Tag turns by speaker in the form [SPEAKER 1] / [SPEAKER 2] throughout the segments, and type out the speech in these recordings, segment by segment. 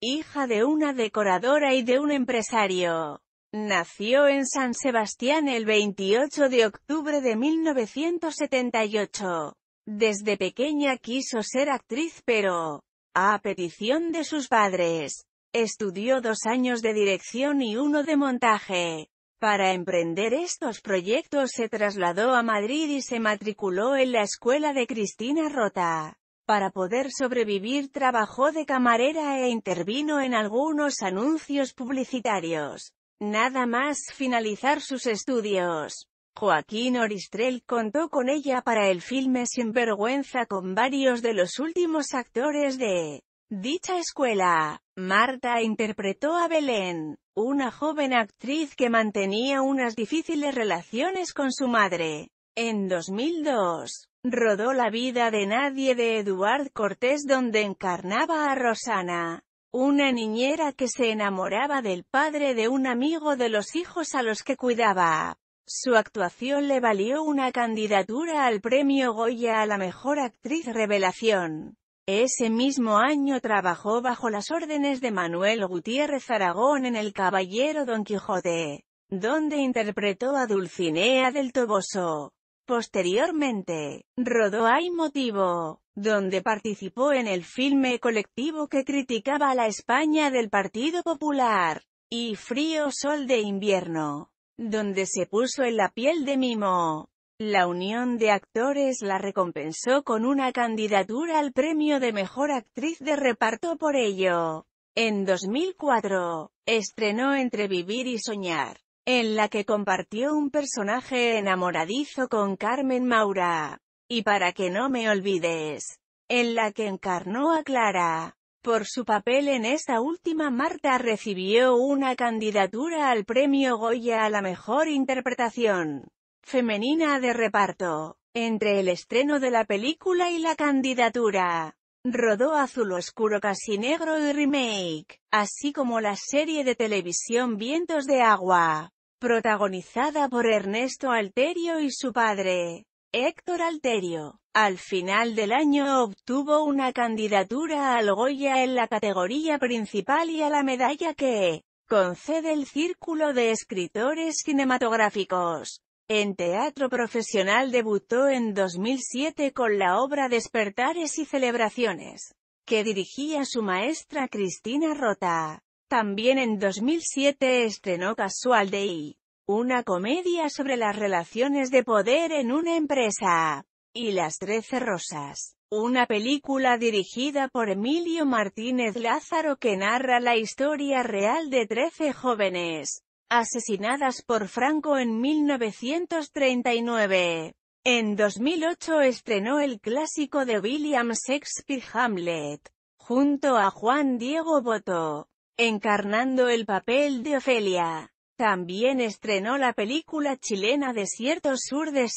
[SPEAKER 1] hija de una decoradora y de un empresario. Nació en San Sebastián el 28 de octubre de 1978. Desde pequeña quiso ser actriz pero, a petición de sus padres, estudió dos años de dirección y uno de montaje. Para emprender estos proyectos se trasladó a Madrid y se matriculó en la escuela de Cristina Rota. Para poder sobrevivir trabajó de camarera e intervino en algunos anuncios publicitarios. Nada más finalizar sus estudios. Joaquín Oristrel contó con ella para el filme Sinvergüenza con varios de los últimos actores de dicha escuela. Marta interpretó a Belén, una joven actriz que mantenía unas difíciles relaciones con su madre. En 2002, rodó La vida de nadie de Eduard Cortés donde encarnaba a Rosana, una niñera que se enamoraba del padre de un amigo de los hijos a los que cuidaba. Su actuación le valió una candidatura al premio Goya a la mejor actriz revelación. Ese mismo año trabajó bajo las órdenes de Manuel Gutiérrez Aragón en El Caballero Don Quijote, donde interpretó a Dulcinea del Toboso. Posteriormente, rodó Hay Motivo, donde participó en el filme colectivo que criticaba a la España del Partido Popular, y Frío Sol de Invierno, donde se puso en la piel de Mimo. La Unión de Actores la recompensó con una candidatura al premio de Mejor Actriz de Reparto por ello. En 2004, estrenó Entre Vivir y Soñar, en la que compartió un personaje enamoradizo con Carmen Maura, y para que no me olvides, en la que encarnó a Clara. Por su papel en esta última Marta recibió una candidatura al premio Goya a la mejor interpretación femenina de reparto. Entre el estreno de la película y la candidatura, rodó Azul Oscuro Casi Negro y Remake, así como la serie de televisión Vientos de Agua protagonizada por Ernesto Alterio y su padre, Héctor Alterio. Al final del año obtuvo una candidatura al Goya en la categoría principal y a la medalla que concede el Círculo de Escritores Cinematográficos. En teatro profesional debutó en 2007 con la obra Despertares y Celebraciones, que dirigía su maestra Cristina Rota. También en 2007 estrenó Casual Day, una comedia sobre las relaciones de poder en una empresa, y Las Trece Rosas, una película dirigida por Emilio Martínez Lázaro que narra la historia real de trece jóvenes, asesinadas por Franco en 1939. En 2008 estrenó el clásico de William Shakespeare Hamlet, junto a Juan Diego Boto encarnando el papel de Ofelia. También estrenó la película chilena Desierto Sur de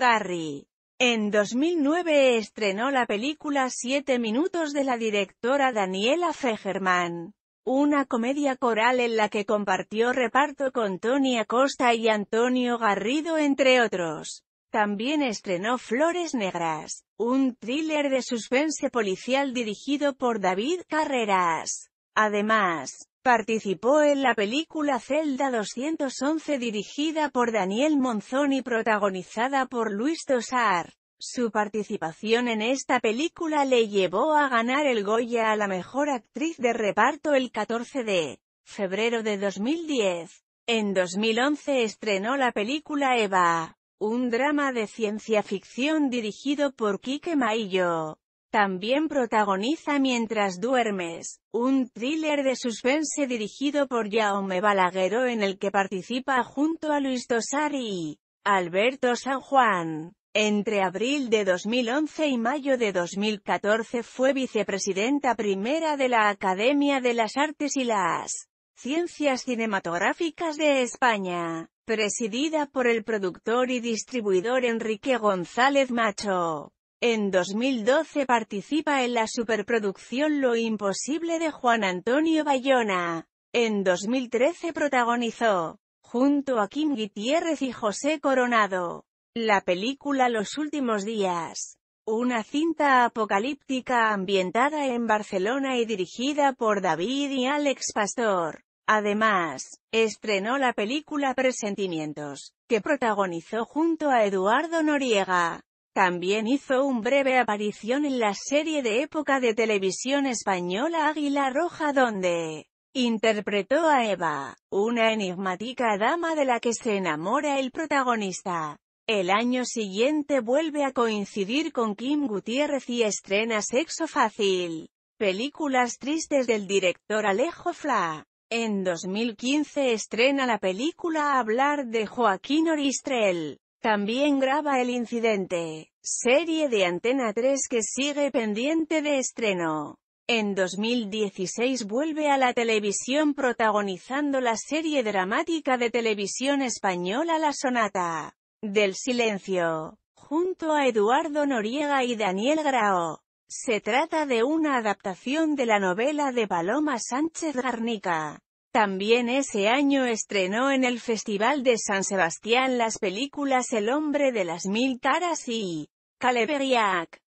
[SPEAKER 1] Garry. En 2009 estrenó la película Siete Minutos de la directora Daniela Fegerman, una comedia coral en la que compartió reparto con Tony Acosta y Antonio Garrido entre otros. También estrenó Flores Negras, un thriller de suspense policial dirigido por David Carreras. Además, participó en la película Celda 211 dirigida por Daniel Monzón y protagonizada por Luis Tosar. Su participación en esta película le llevó a ganar el Goya a la mejor actriz de reparto el 14 de febrero de 2010. En 2011 estrenó la película Eva, un drama de ciencia ficción dirigido por Quique Maillo. También protagoniza Mientras duermes, un thriller de suspense dirigido por Jaume Balaguero en el que participa junto a Luis Tosar y Alberto San Juan. Entre abril de 2011 y mayo de 2014 fue vicepresidenta primera de la Academia de las Artes y las Ciencias Cinematográficas de España, presidida por el productor y distribuidor Enrique González Macho. En 2012 participa en la superproducción Lo Imposible de Juan Antonio Bayona. En 2013 protagonizó, junto a Kim Gutiérrez y José Coronado, la película Los Últimos Días. una cinta apocalíptica ambientada en Barcelona y dirigida por David y Alex Pastor. Además, estrenó la película Presentimientos, que protagonizó junto a Eduardo Noriega. También hizo un breve aparición en la serie de época de televisión española Águila Roja donde interpretó a Eva, una enigmática dama de la que se enamora el protagonista. El año siguiente vuelve a coincidir con Kim Gutiérrez y estrena Sexo Fácil. Películas tristes del director Alejo Fla. En 2015 estrena la película Hablar de Joaquín Oristrel. También graba El Incidente, serie de Antena 3 que sigue pendiente de estreno. En 2016 vuelve a la televisión protagonizando la serie dramática de televisión española La Sonata del Silencio, junto a Eduardo Noriega y Daniel Grao. Se trata de una adaptación de la novela de Paloma Sánchez Garnica. También ese año estrenó en el Festival de San Sebastián las películas El hombre de las mil caras y Caleberiac.